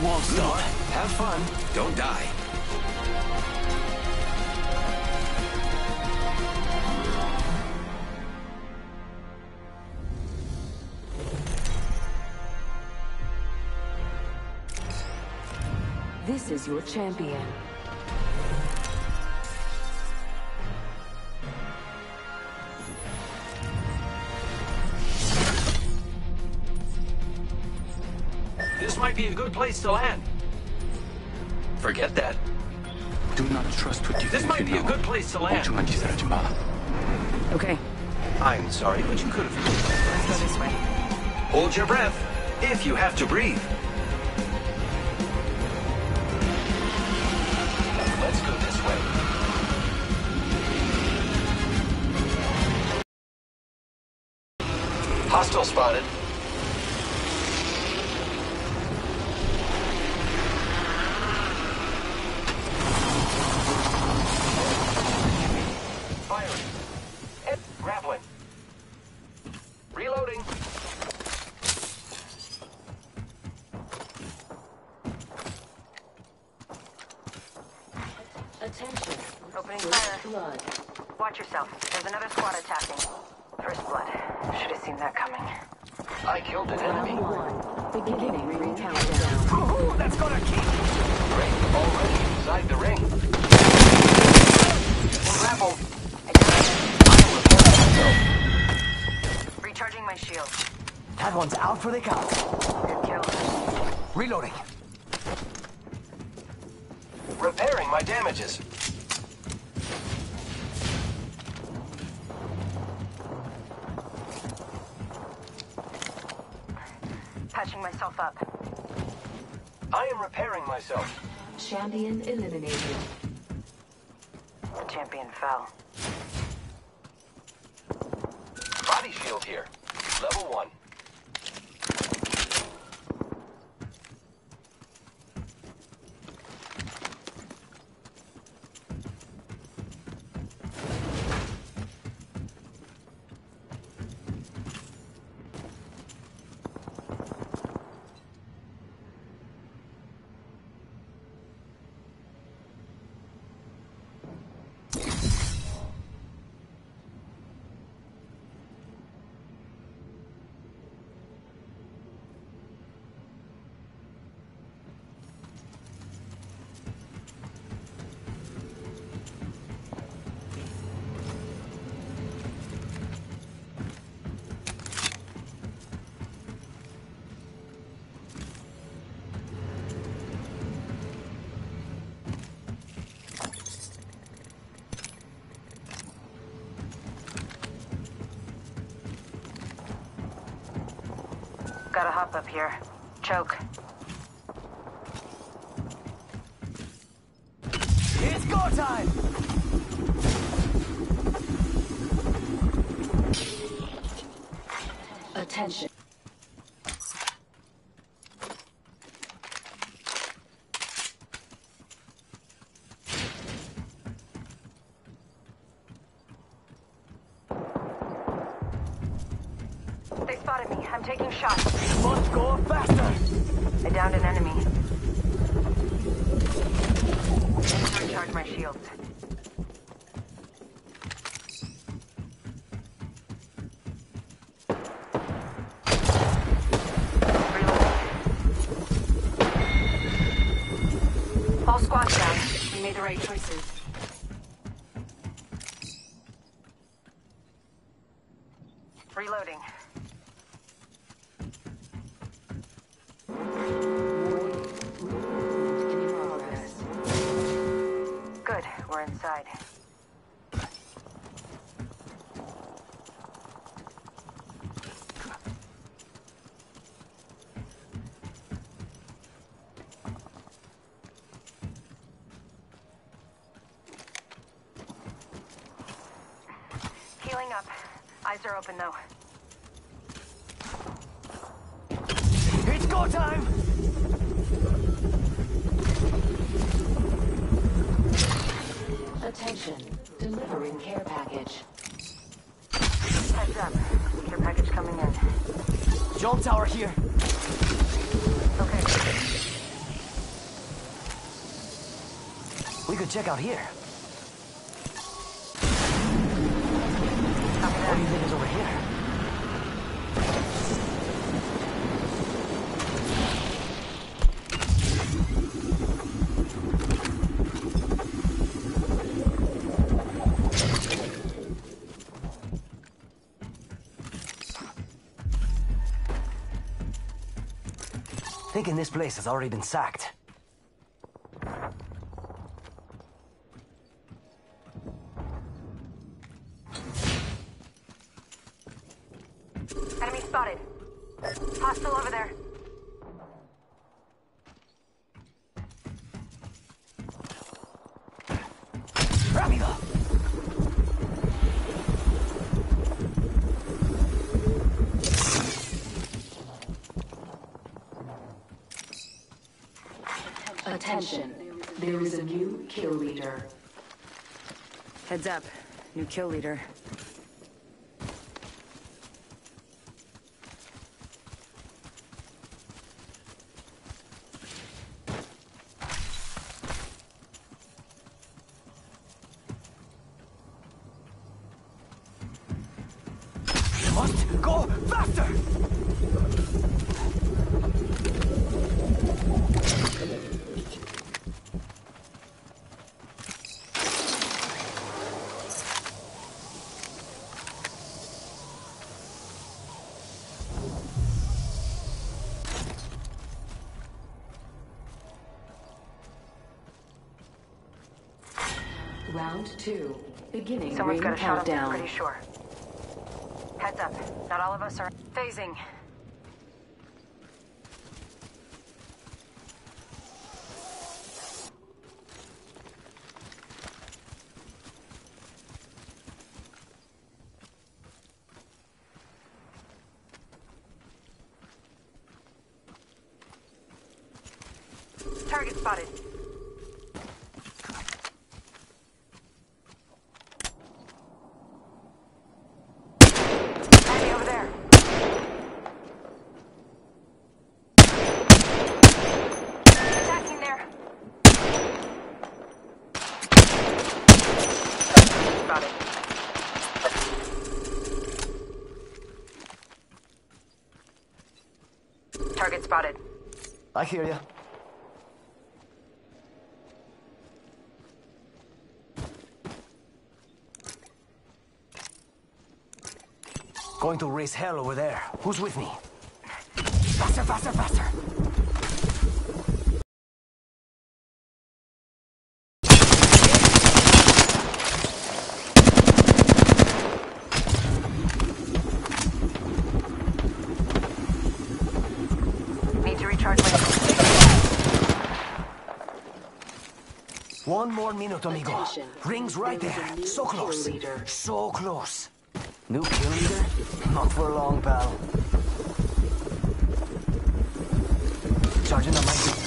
Can't stop, won't. Have fun. Don't die. This is your champion. place to land. Forget that. Do not trust what you This might you be know. a good place to land. Okay. I'm sorry, but you could have. Let's go this way. Hold your breath, if you have to breathe. For the count. Reloading. Repairing my damages. Patching myself up. I am repairing myself. Champion eliminated. The champion fell. Body shield here. Level one. Gotta hop up here. Choke. It's go time! Attention. Up. Eyes are open, though. It's go time! Attention. Delivering care package. Heads up. Care package coming in. Jump tower here. Okay. We could check out here. Thinking this place has already been sacked. Attention. There is a new kill leader. Heads up. New kill leader. Must go faster! Round two. Beginning Someone's ring got a shot on me, I'm countdown. pretty sure. Heads up. Not all of us are phasing. Target spotted. Enemy over there. Attacking there. Spotted. Target spotted. I hear you. Going to raise hell over there. Who's with me? Faster, faster, faster! Need to recharge my. One more minute, amigo. Attention. Rings right There is there. So close. So close. New kill leader? Not for long, pal. Sergeant, I might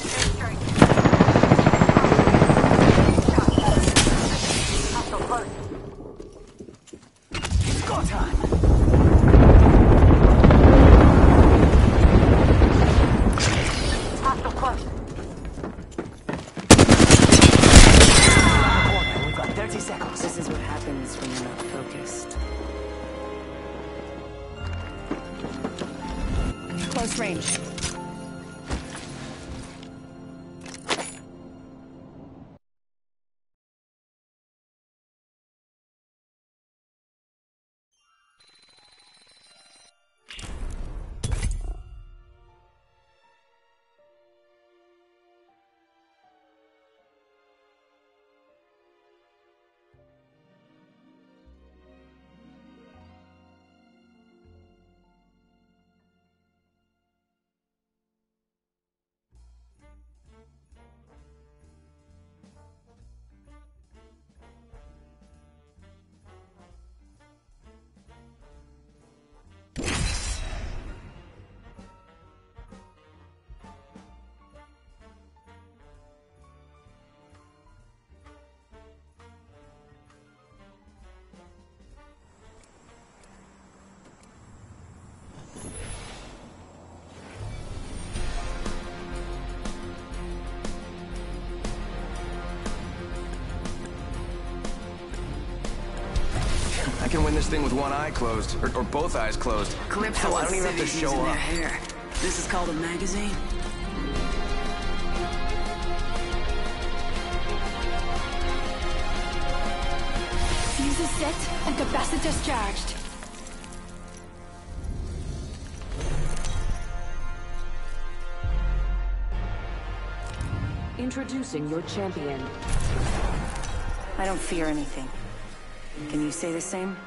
can win this thing with one eye closed, or, or both eyes closed. Calypso Hell, I don't even have to show using their up. hair. This is called a magazine? Fuses set and capacitors charged. Introducing your champion. I don't fear anything. Can you say the same?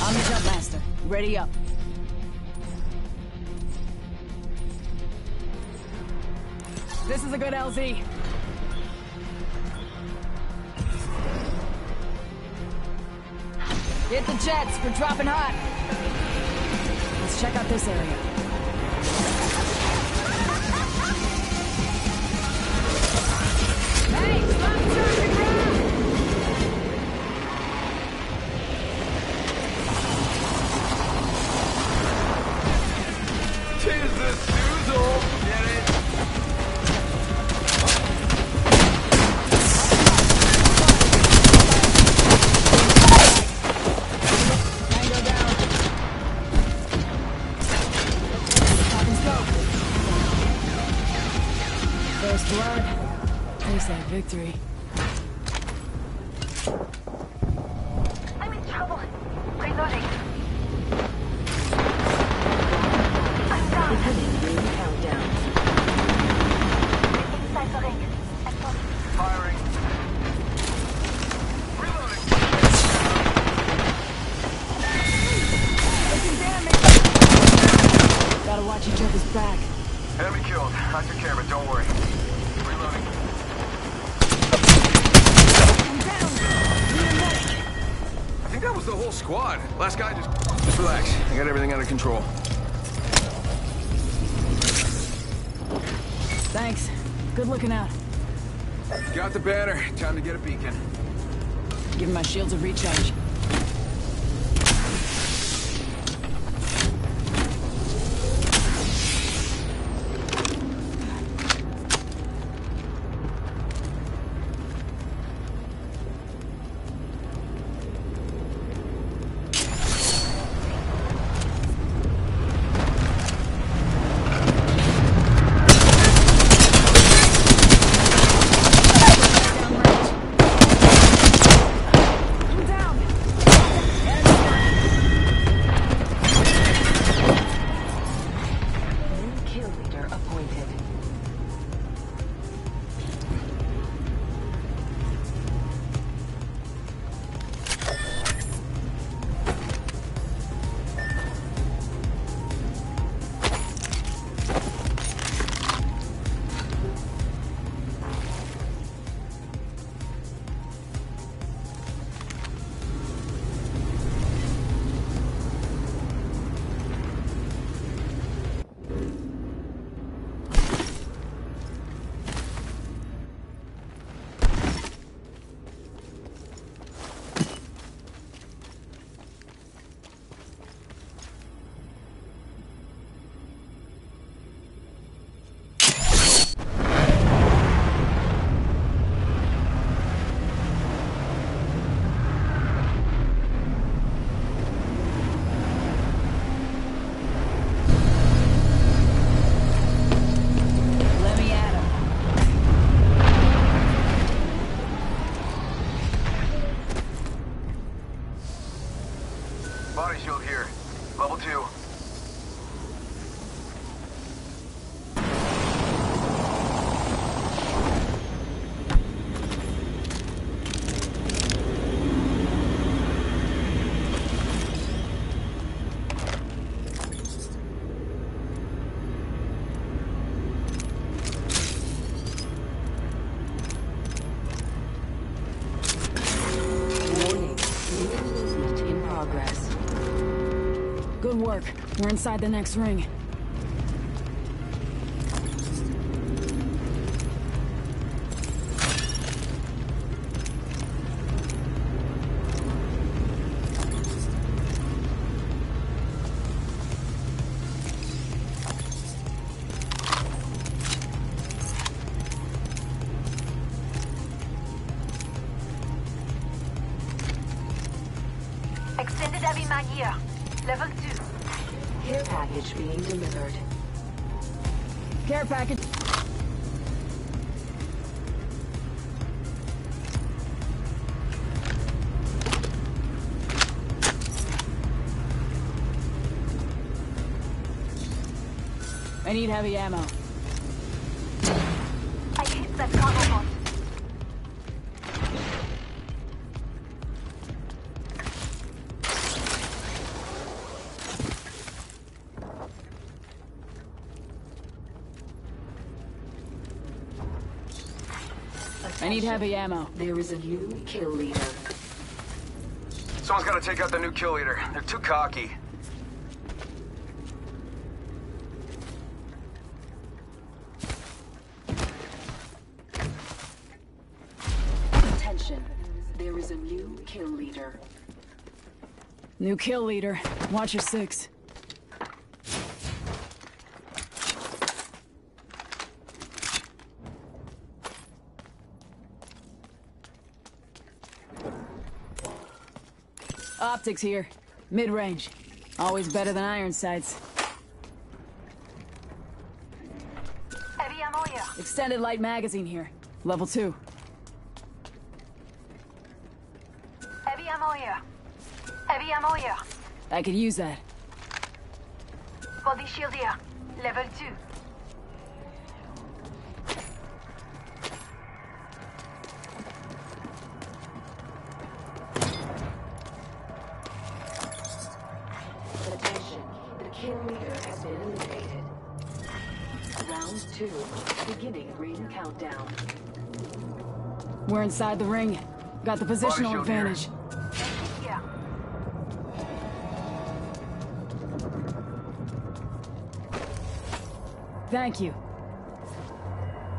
I'm the jump master. Ready up. This is a good LZ. Hit the jets. We're dropping hot. Let's check out this area. Good looking out. Got the banner. Time to get a beacon. Give my shields a recharge. We're inside the next ring. Care package. I need heavy ammo. Heavy ammo. There is a new kill leader. Someone's got to take out the new kill leader. They're too cocky. Attention. There is a new kill leader. New kill leader. Watch your six. Optics here. Mid-range. Always better than iron sights. Heavy ammo here. Extended light magazine here. Level 2. Heavy ammo here. Heavy ammo here. I could use that. Got the positional advantage. Here. Thank you.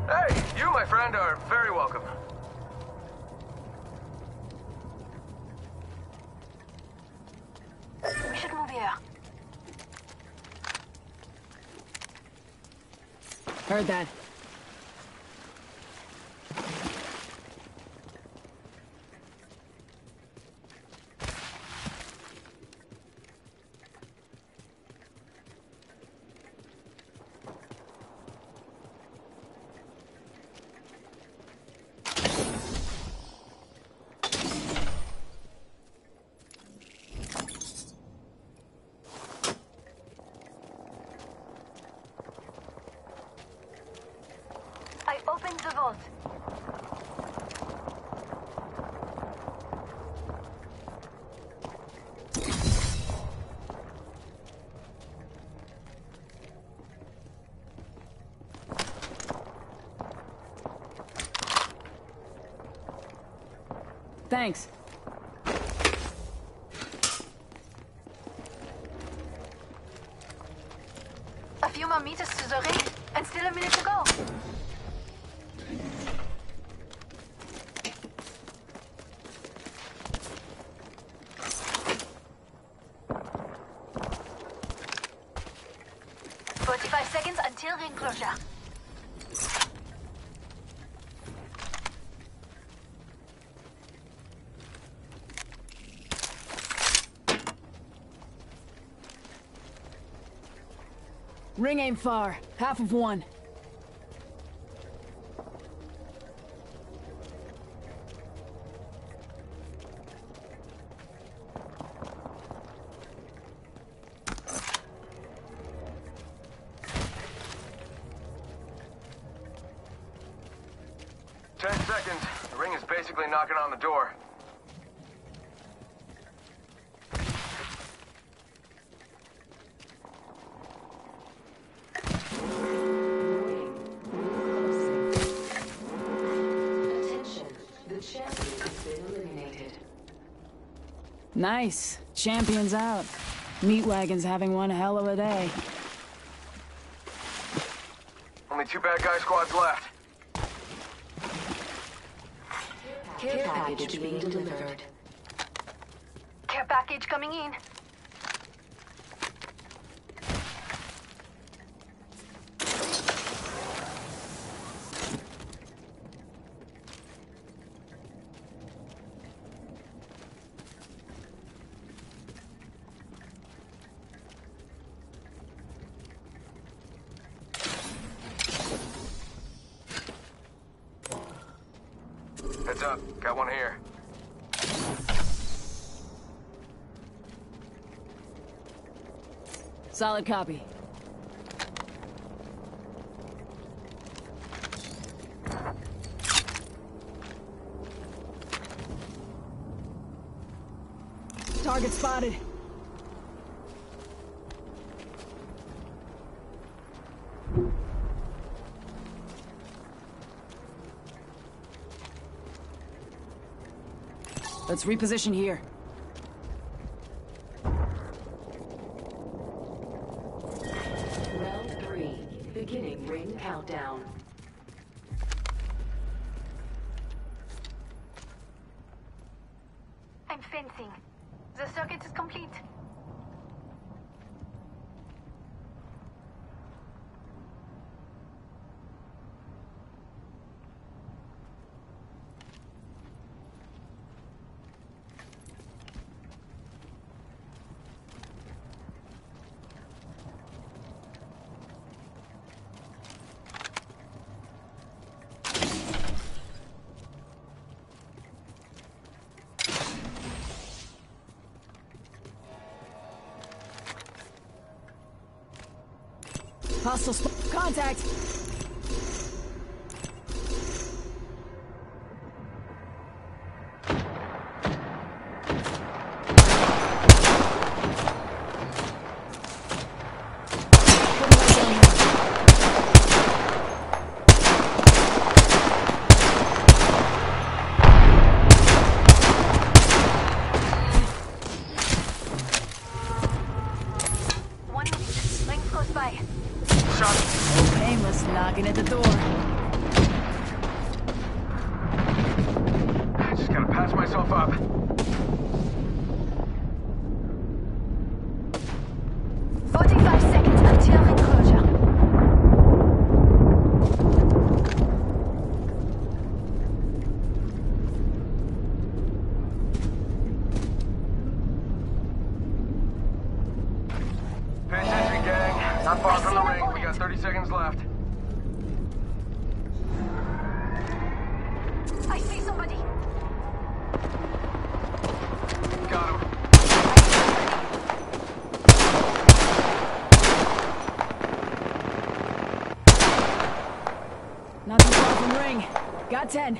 Hey, you, my friend, are very welcome. We should move here. Heard that. I opened the vault. Thanks. A few more meters to the ring, and still a minute to go. Forty-five seconds until ring closure. Ring aim far. Half of one. Nice. Champions out. Meat Wagon's having one hell of a day. Only two bad guy squads left. Care package being delivered. Care package coming in. Up. Got one here. Solid copy. Target spotted. Let's reposition here. Hostile contact. Not far from the ring. We got 30 seconds left. I see somebody. Got him. Not far from ring. Got 10.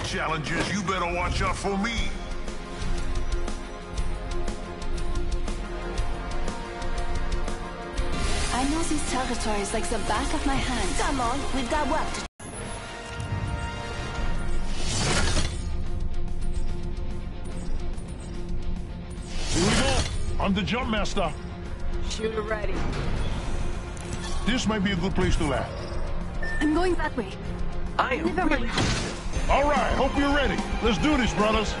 Air challengers, you better watch out for me. I know these territories like the back of my hand. Come on, we've got work to Here we go. I'm the jump master. Shooter ready. This might be a good place to land. I'm going that way. I am Never really... mind. All right, hope you're ready. Let's do this, brothers.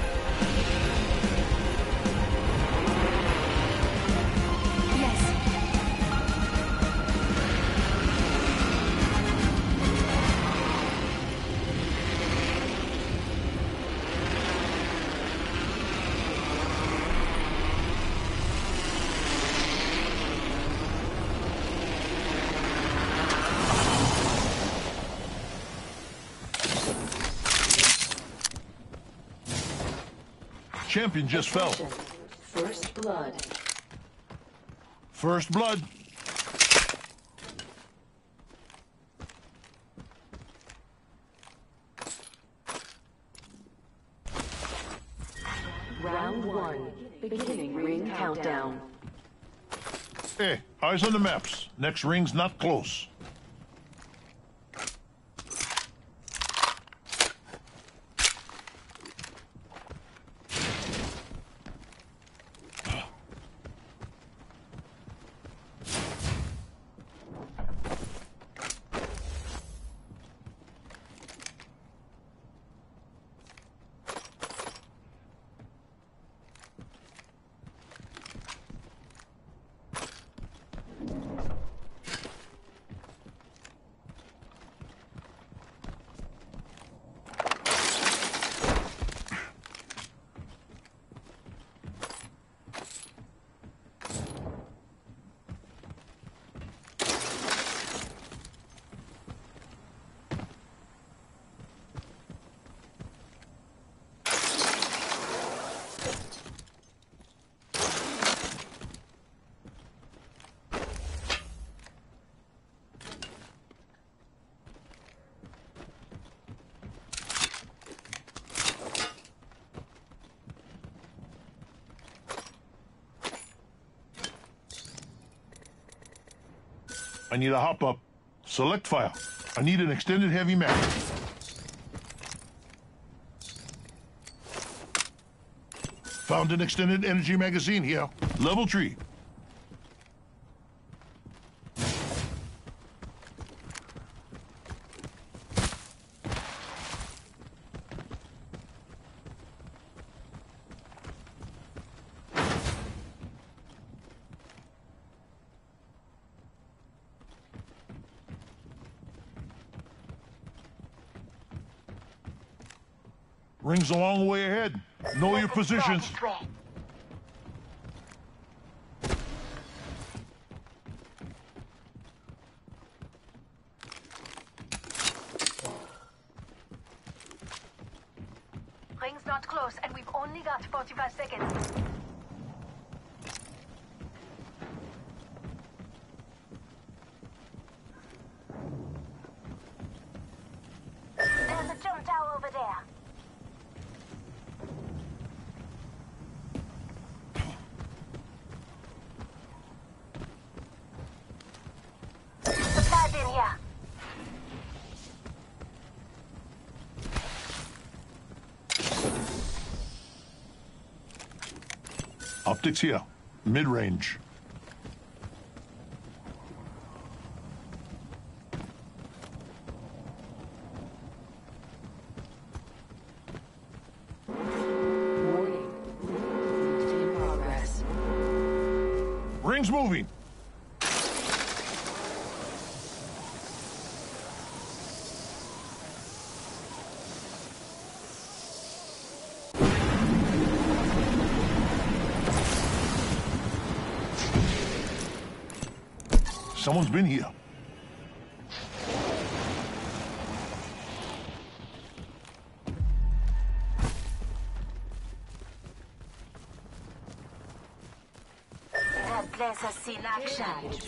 Champion just fell. First blood. First blood. Round one. Beginning ring countdown. Hey, eyes on the maps. Next ring's not close. I need a hop up. Select file. I need an extended heavy mag. Found an extended energy magazine here. Level 3. Rings a long way ahead. Know your positions. Ring's not close, and we've only got 45 seconds. There's a jump tower over there. Supplies in here. Optics here. Mid-range. Warning. Movement in progress. Rings moving. Someone's been here. That place has seen action. Package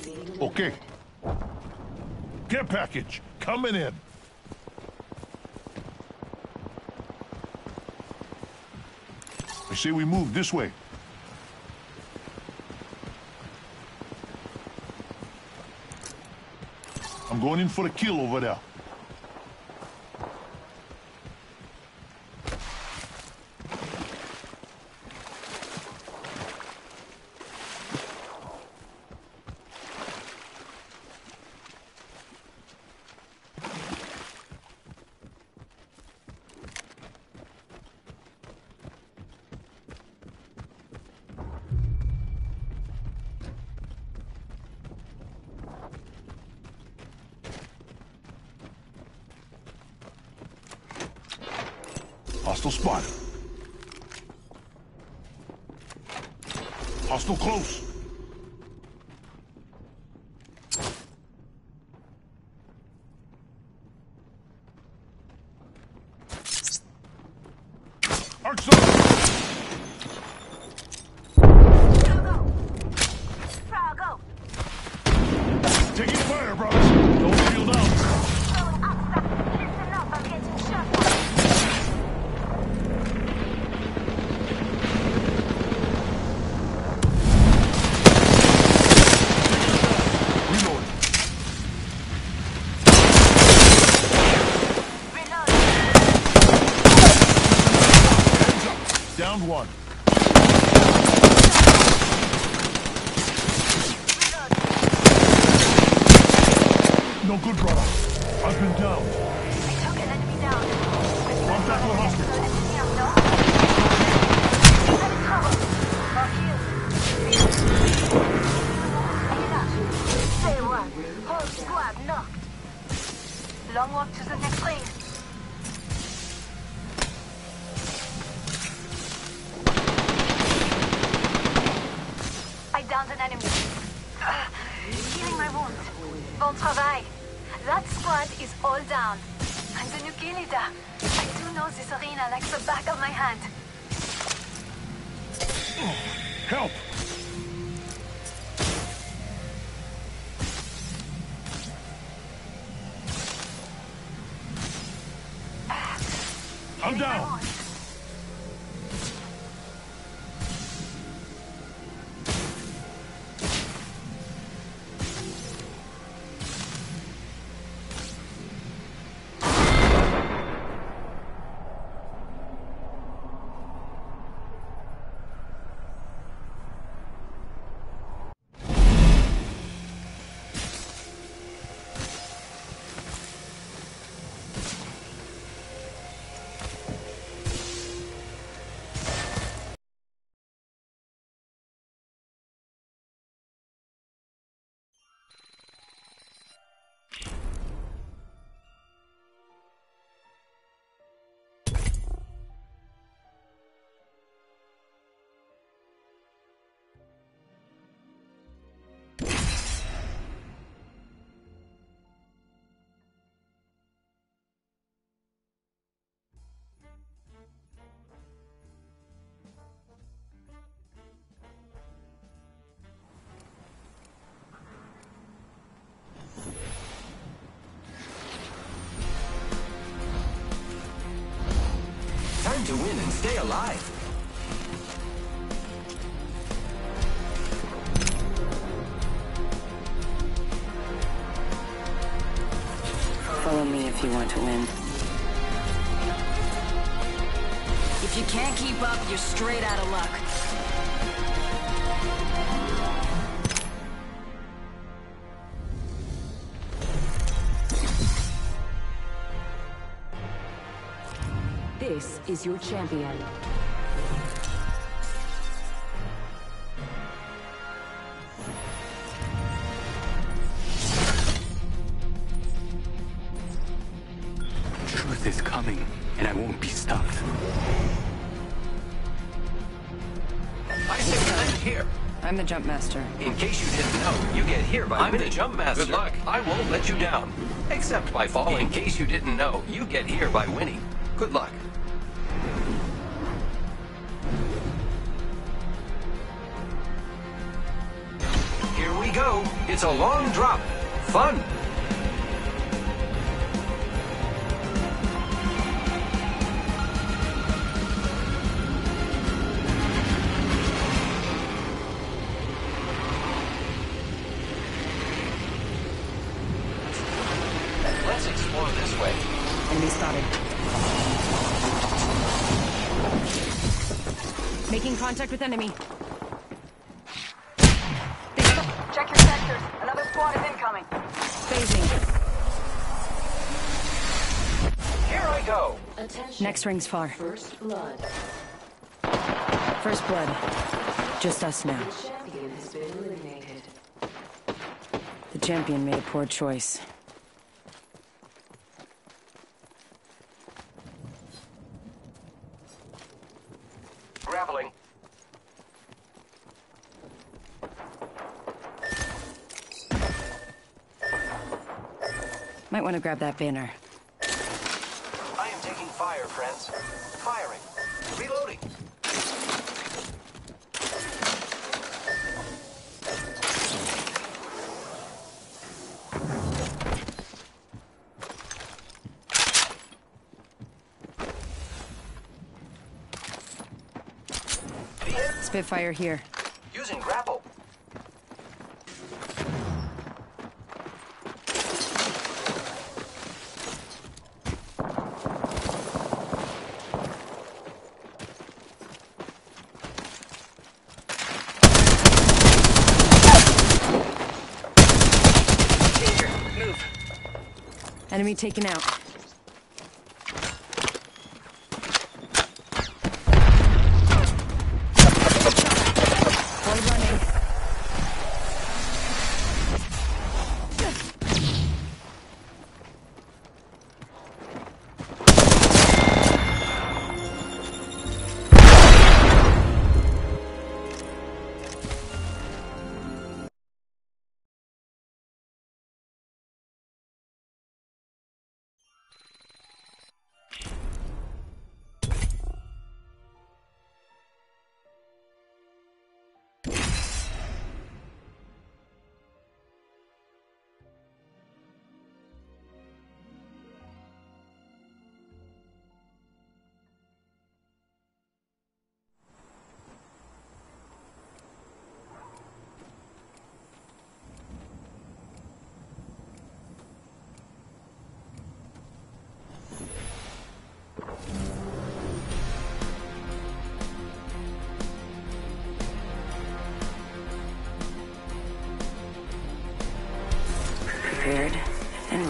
being delivered. Okay. Care package coming in. I say we move this way. Going in for the kill over there. Hostile spotted. Hostile close. Squad knocked. Long walk to the next ring. I downed an enemy. Uh, healing my wound. Bon travail. That squad is all down. I'm the new kill leader. I do know this arena like the back of my hand. Help! Stay alive. Follow me if you want to win. If you can't keep up, you're straight out of luck. Is your champion. Truth is coming, and I won't be stopped. I say land here. I'm the jump master. In case you didn't know, you get here by I'm the jump master. Good luck. I won't let you down. Except by falling. In case you didn't know, you get here by winning. Good luck. It's a long drop. Fun. Let's explore this way. Enemy spotted. Making contact with enemy. Next ring's far. First blood. First blood. Just us now. The champion made a poor choice. Graveling. Might want to grab that banner. I am taking fire, friends. Firing. Reloading. Spitfire here. Using grapple. Enemy taken out.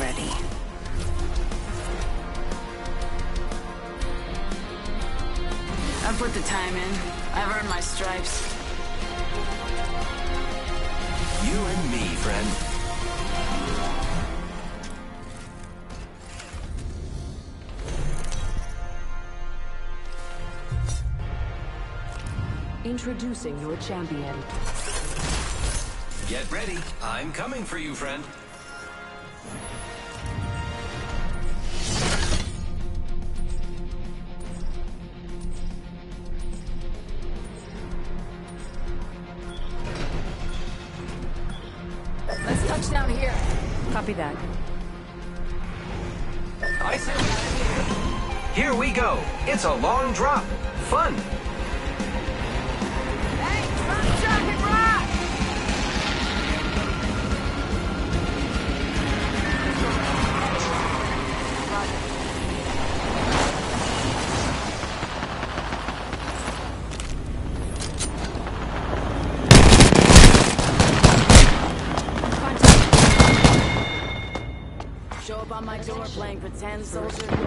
Ready. I put the time in. I've earned my stripes. You and me, friend. Introducing your champion. Get ready. I'm coming for you, friend. That. Here we go. It's a long drop. Fun. Show up